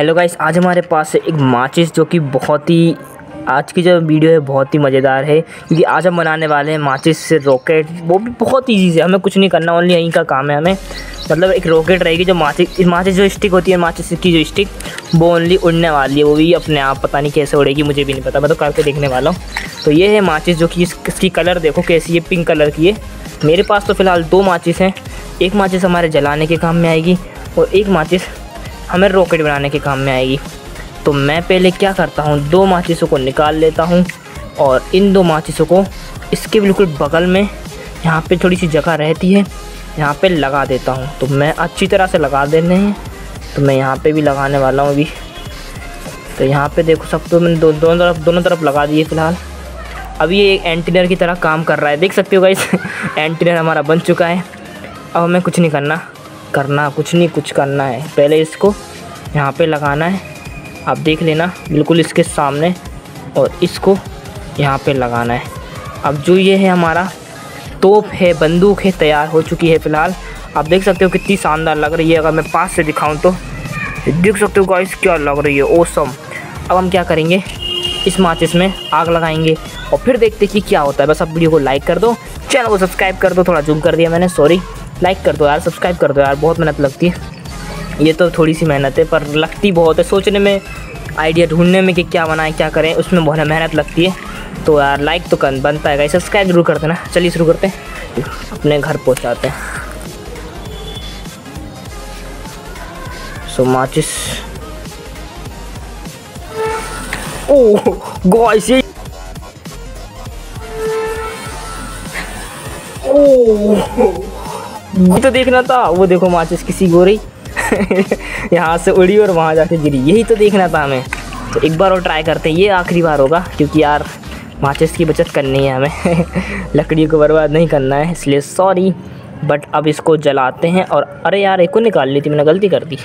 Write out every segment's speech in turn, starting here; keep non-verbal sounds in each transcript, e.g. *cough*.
Hello guys आज हमारे पास एक माचिस जो कि बहुत ही, आज की जो वीडियो है, बहुत ही मज़ेदार है। क्योंकि आज हम बनाने वाले हैं माचिस से रॉकेट वो भी बहुत ईजी से, हमें कुछ नहीं करना ओनली यहीं का काम है हमें। मतलब एक रॉकेट रहेगी जो माचिस माचिस जो स्टिक होती है, माचिस की जो स्टिक वो ओनली उड़ने वाली है। वो भी अपने आप पता नहीं कैसे उड़ेगी, मुझे भी नहीं पता। मैं तो करके देखने वाला हूँ। तो ये है माचिस जो कि इसकी कलर देखो कैसी है पिंक कलर की है। मेरे पास तो फ़िलहाल दो माचिस हैं। एक माचिस हमारे जलाने के काम में आएगी और एक माचिस हमें रॉकेट बनाने के काम में आएगी। तो मैं पहले क्या करता हूँ दो माचिसों को निकाल लेता हूँ और इन दो माचिसों को इसके बिल्कुल बगल में यहाँ पे थोड़ी सी जगह रहती है यहाँ पे लगा देता हूँ। तो मैं अच्छी तरह से लगा देने हैं। तो मैं यहाँ पे भी लगाने वाला हूँ अभी। तो यहाँ पे देखो सब तो मैंने दो, दोनों तरफ़ दोनों तरफ़ लगा दिए फ़िलहाल। अभी ये एक एंटीनर की तरह काम कर रहा है। देख सकते हो गाइस एंटीनर *laughs* हमारा बन चुका है। अब हमें कुछ नहीं करना। करना, कुछ नहीं, कुछ करना है। पहले इसको यहाँ पे लगाना है। आप देख लेना, बिल्कुल इसके सामने और इसको यहाँ पे लगाना है। अब जो ये है हमारा तोप है, बंदूक है, तैयार हो चुकी है फ़िलहाल। आप देख सकते हो कितनी शानदार लग रही है। अगर मैं पास से दिखाऊँ तो देख सकते हो गाइस क्या लग रही है। ओसम अब हम क्या करेंगे? इस माचिस में आग लगाएँगे और फिर देखते कि क्या होता है। बस आप वीडियो को लाइक कर दो चैनल को सब्सक्राइब कर दो। थोड़ा जूम कर दिया मैंने सॉरी लाइक कर दो यार सब्सक्राइब कर दो यार, बहुत मेहनत लगती है। ये तो थोड़ी सी मेहनत है, पर लगती बहुत है। सोचने में आइडिया ढूँढने में कि क्या बनाएँ, क्या करें, उसमें बहुत मेहनत लगती है। तो यार लाइक तो कर बनता है सब्सक्राइब ज़रूर करते ना चलिए शुरू करते हैं। अपने घर पहुँचाते हैं। सो माचिस ओह गॉइस ओह तो देखना था, वो देखो माचिस किसी गोरी। *laughs* यहाँ से उड़ी और वहाँ जाके गिरी, यही तो देखना था हमें। तो एक बार और ट्राई करते हैं, ये आखिरी बार होगा, क्योंकि यार माचिस की बचत करनी है हमें। *laughs* लकड़ी को बर्बाद नहीं करना है, इसलिए सॉरी बट अब इसको जलाते हैं और अरे यार, एक को निकाल ली थी, मैंने गलती कर दी।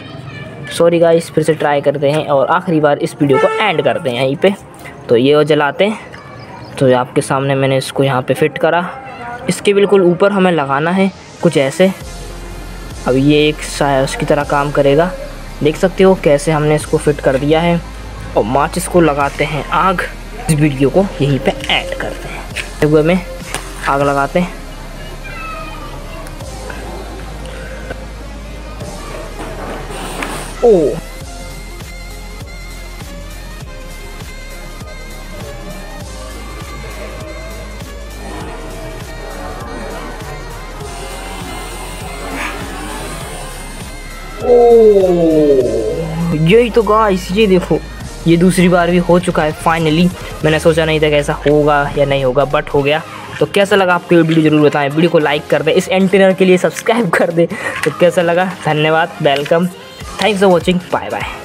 सॉरी गाइस फिर से ट्राई करते हैं और आखिरी बार इस वीडियो को एंड करते हैं यहीं पे। तो ये और जलाते हैं। तो आपके सामने मैंने इसको यहाँ पे फिट करा। इसके बिल्कुल ऊपर हमें लगाना है। कुछ ऐसे। अब ये एक उसकी तरह काम करेगा। देख सकते हो कैसे हमने इसको फिट कर दिया है। और माच इसको लगाते हैं आग। इस वीडियो को यहीं पे ऐड करते हैं। हुए में आग लगाते हैं। ओ यही तो गाइस ये देखो, ये दूसरी बार भी हो चुका है फाइनली मैंने सोचा नहीं था कि ऐसा होगा या नहीं होगा बट हो गया। तो कैसा लगा आपको ये वीडियो, ज़रूर बताएँ। वीडियो को लाइक कर दें, इस एंटीनर के लिए सब्सक्राइब *laughs* कर दें। तो कैसा लगा? धन्यवाद welcome thanks for watching bye bye